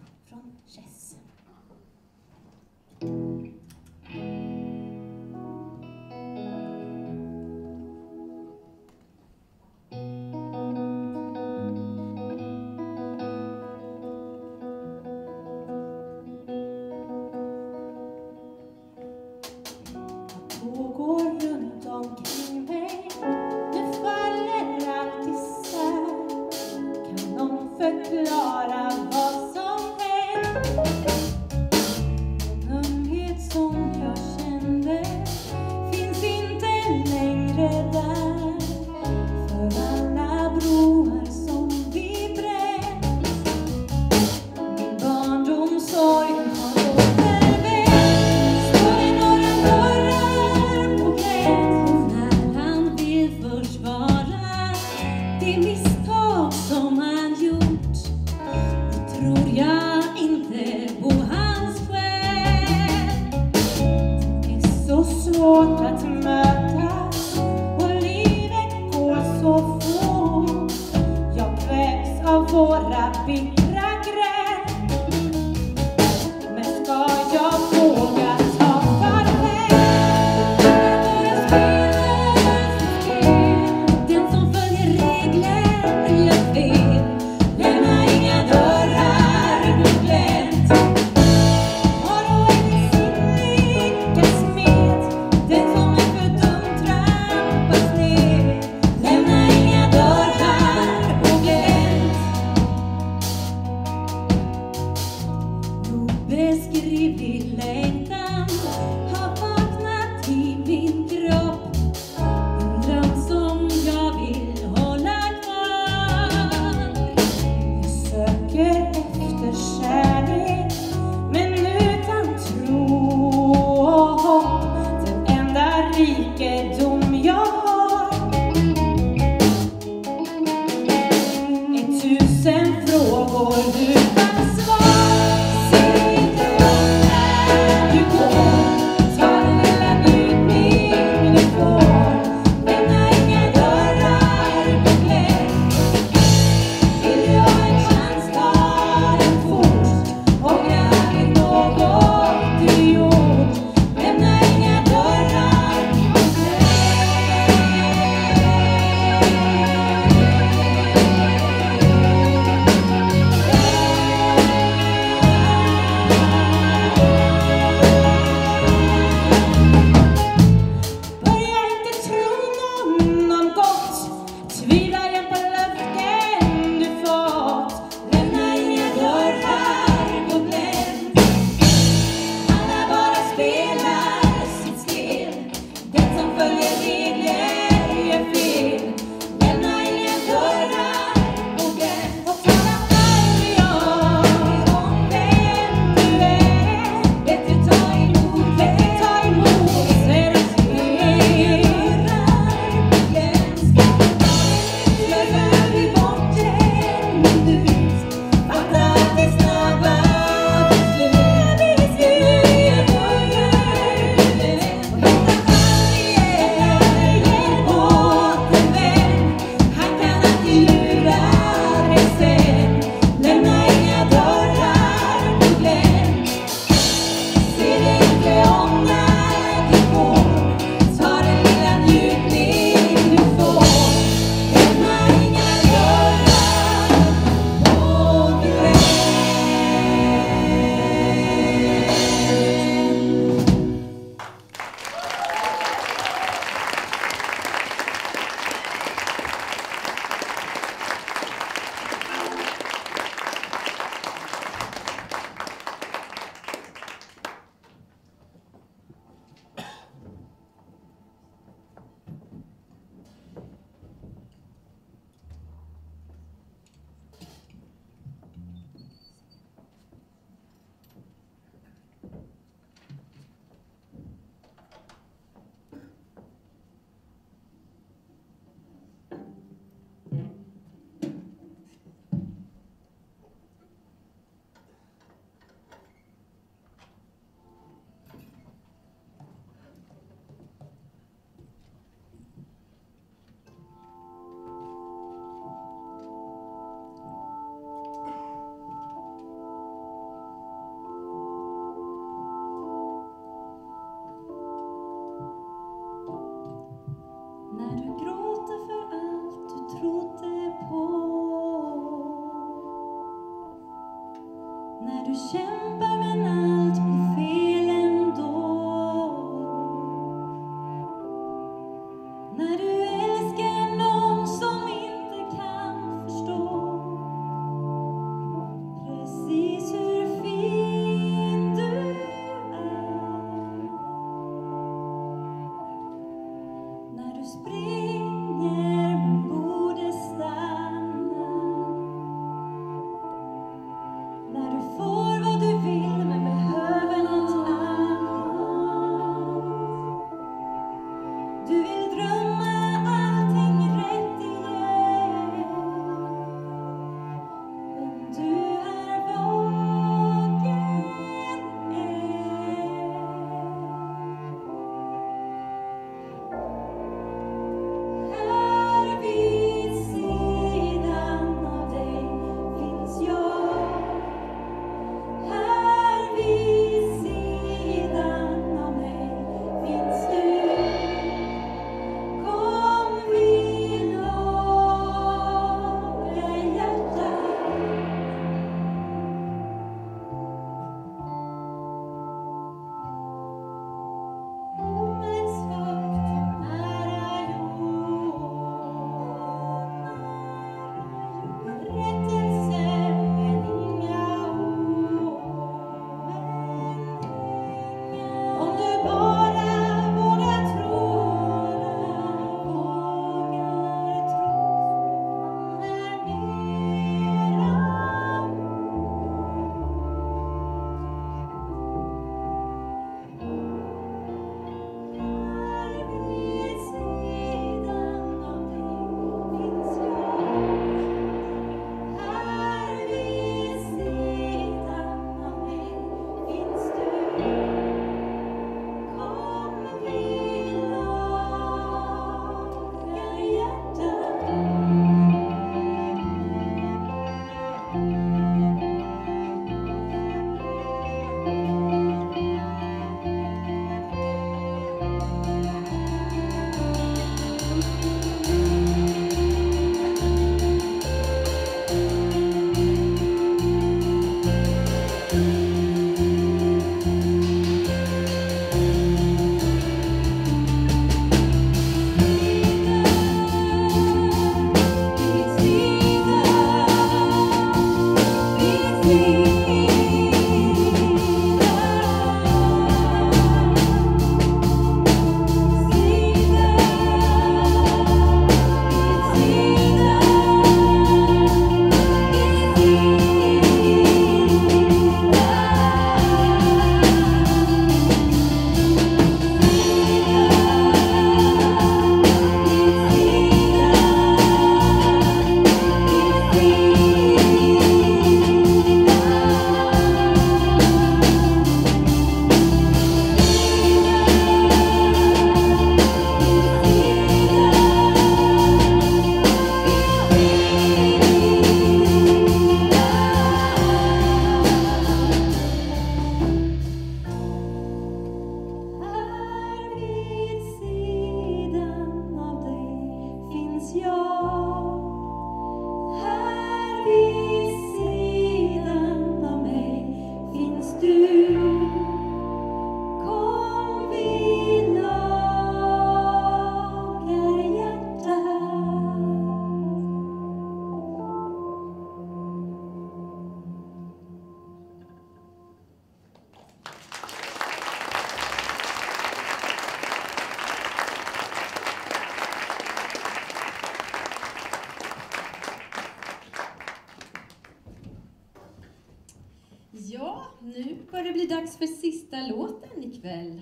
för sista låten ikväll.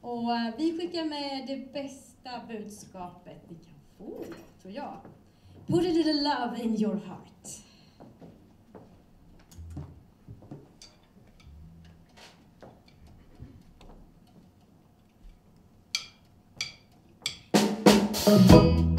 Och eh, vi skickar med det bästa budskapet ni kan få, tror jag. Put a little love in your heart. Mm.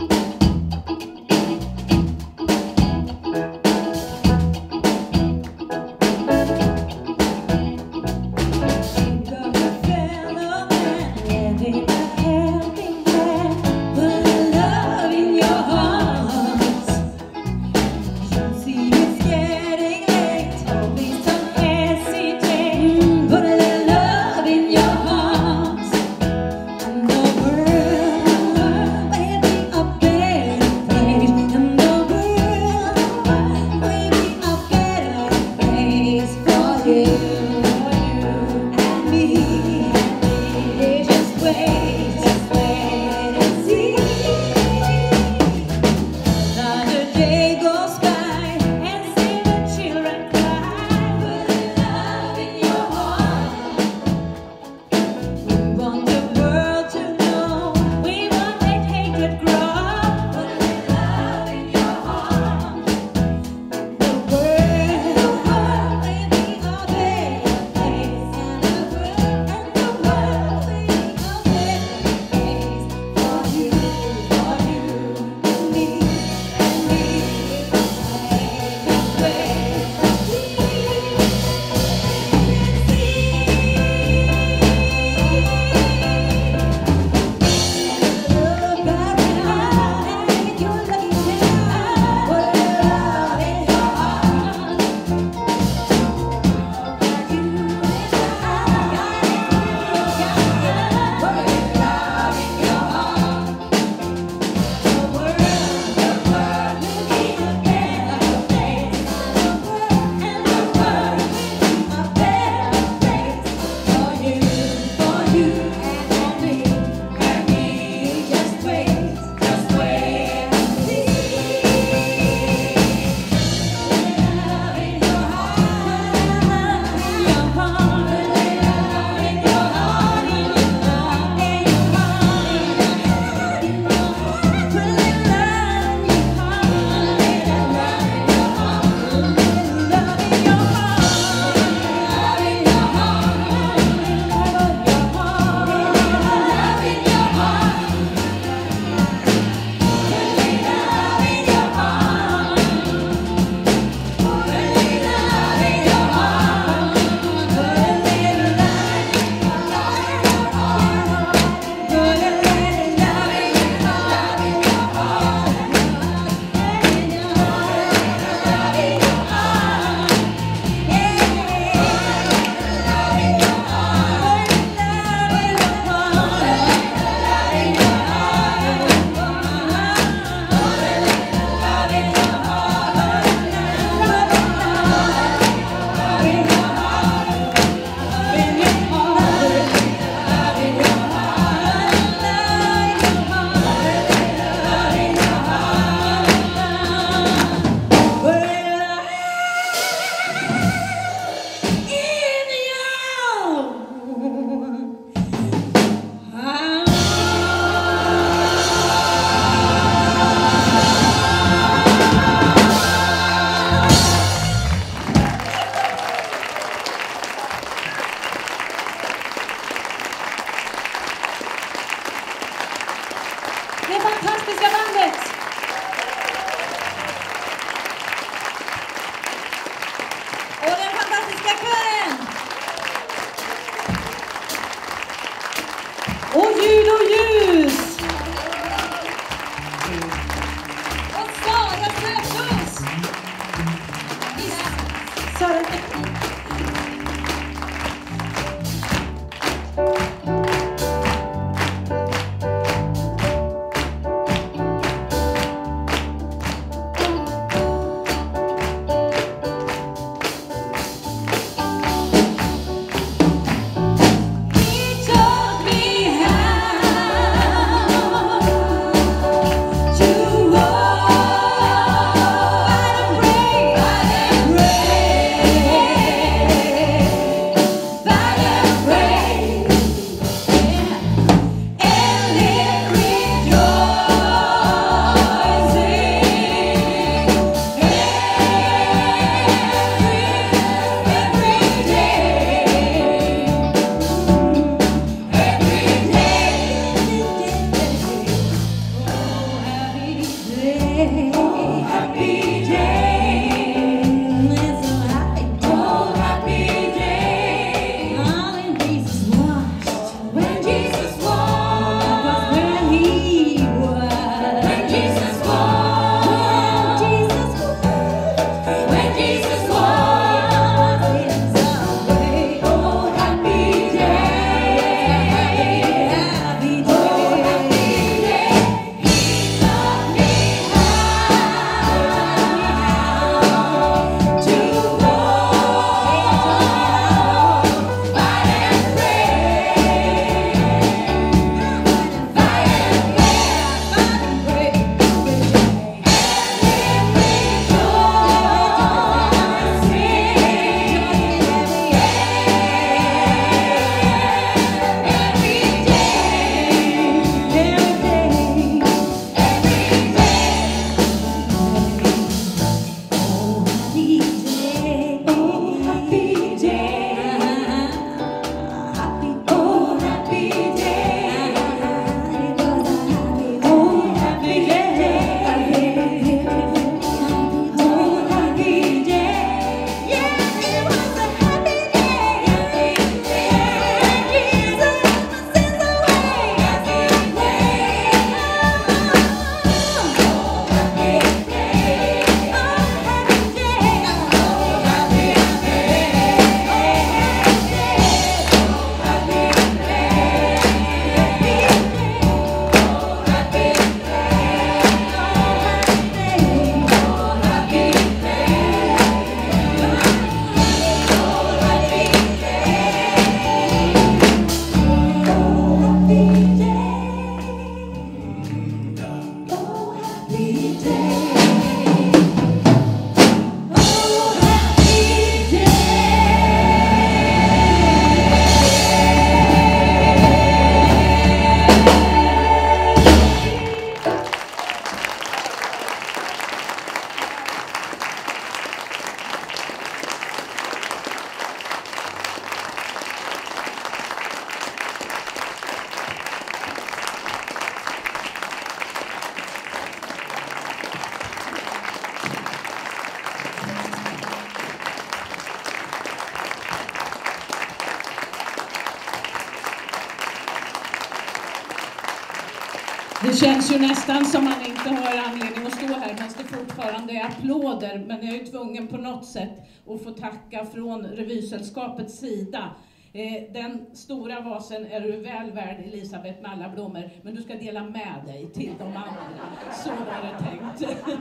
Nästan som man inte har anledning att stå här medan det fortfarande är applåder, men jag är ju tvungen på något sätt att få tacka från Revysällskapets sida. Eh, den stora vasen är du väl värd Elisabeth med alla blommor, men du ska dela med dig till de andra. Så var det tänkt.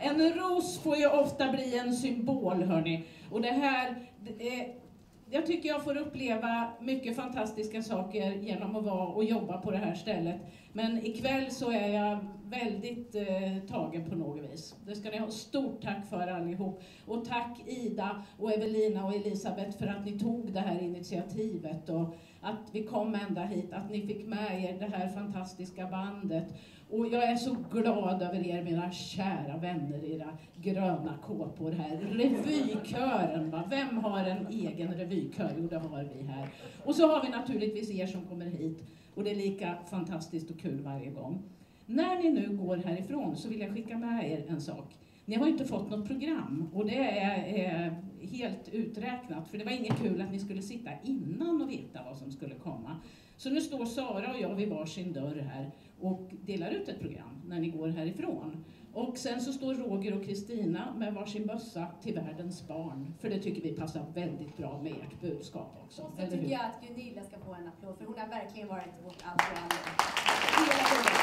En ros får ju ofta bli en symbol, hörni. Och det här, det jag tycker jag får uppleva mycket fantastiska saker genom att vara och jobba på det här stället. Men ikväll så är jag väldigt eh, tagen på något vis. Det ska ni ha stort tack för allihop. Och tack Ida och Evelina och Elisabeth för att ni tog det här initiativet och att vi kom ända hit, att ni fick med er det här fantastiska bandet. Och jag är så glad över er, mina kära vänner, era gröna kåpor här. Revykören, va? Vem har en egen revykör? Jo, det har vi här. Och så har vi naturligtvis er som kommer hit. Och det är lika fantastiskt och kul varje gång. När ni nu går härifrån så vill jag skicka med er en sak. Ni har ju inte fått något program och det är, är helt uträknat för det var inget kul att ni skulle sitta innan och veta vad som skulle komma. Så nu står Sara och jag vid varsin dörr här och delar ut ett program när ni går härifrån. Och sen så står Roger och Kristina med varsin bössa till världens barn. För det tycker vi passar väldigt bra med ert budskap också. Och så tycker jag att Gunilla ska få en applåd för hon har verkligen varit vårt allt och alla.